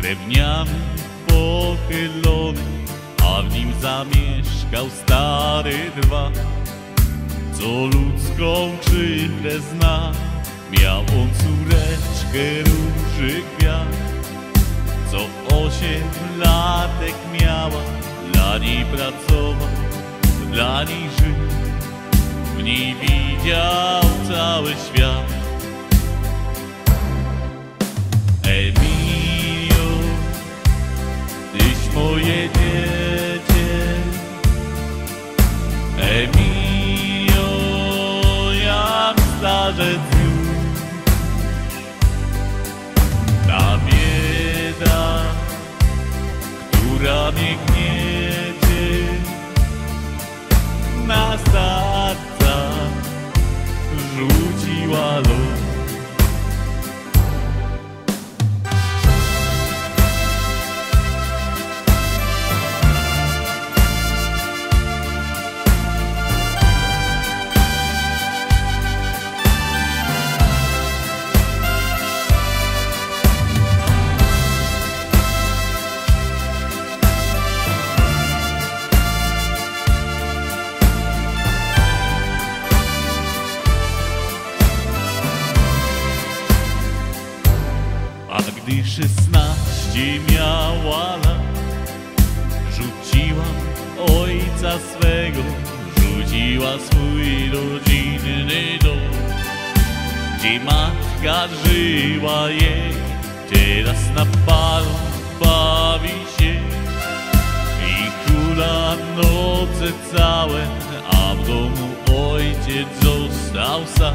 drewniany, pochylony, a w nim zamieszkał stary dwa. Co ludzką krzywdę zna, miał on córeczkę róży kwiat. Co osiem latek miała, dla niej pracował, dla niej żył, w niej widział szesnaście miała lat, rzuciła ojca swego, rzuciła swój rodzinny dom, gdzie matka żyła jej, teraz na palu bawi się i hula noce całe, a w domu ojciec został sam.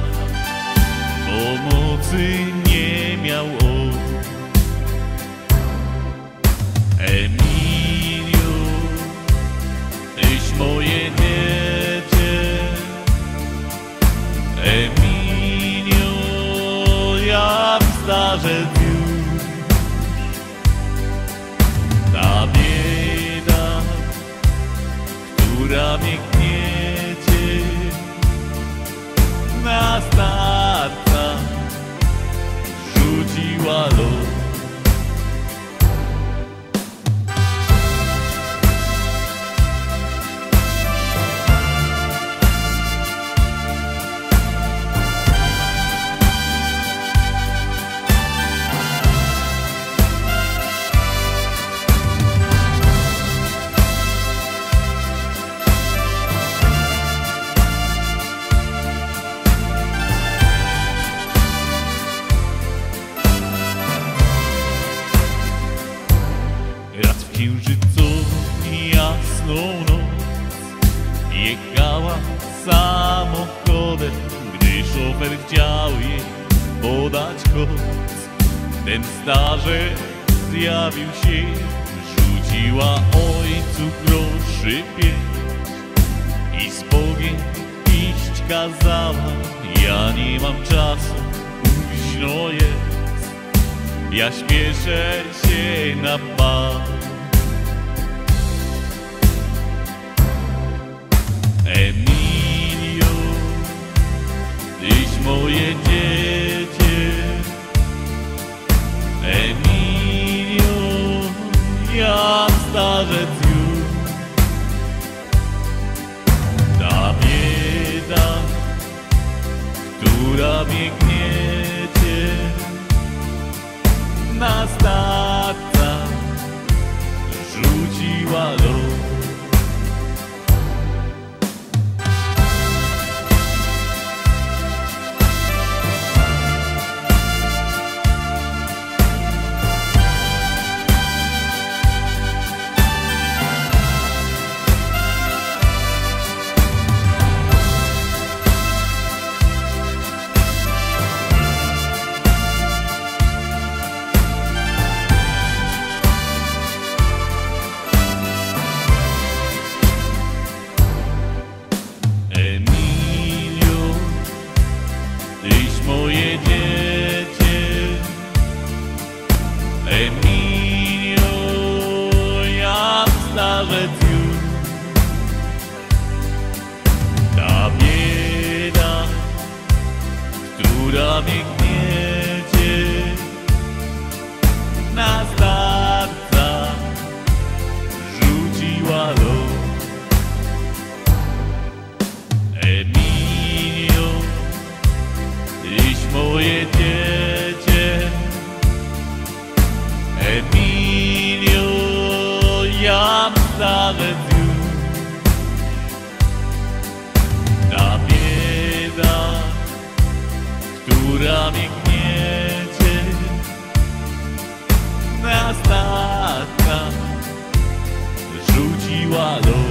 Pomocy nie miał on. Starzec Księżycu jasną noc Jechała samochodem Gdy szofer chciał jej podać koc Ten starzec zjawił się Rzuciła ojcu groszy I z Bogiem iść kazała Ja nie mam czasu, późno jest ja śpieszę się na bal. Starzec Emilio janta de Dios La bieda, która mi gniecie Nas rzuciła do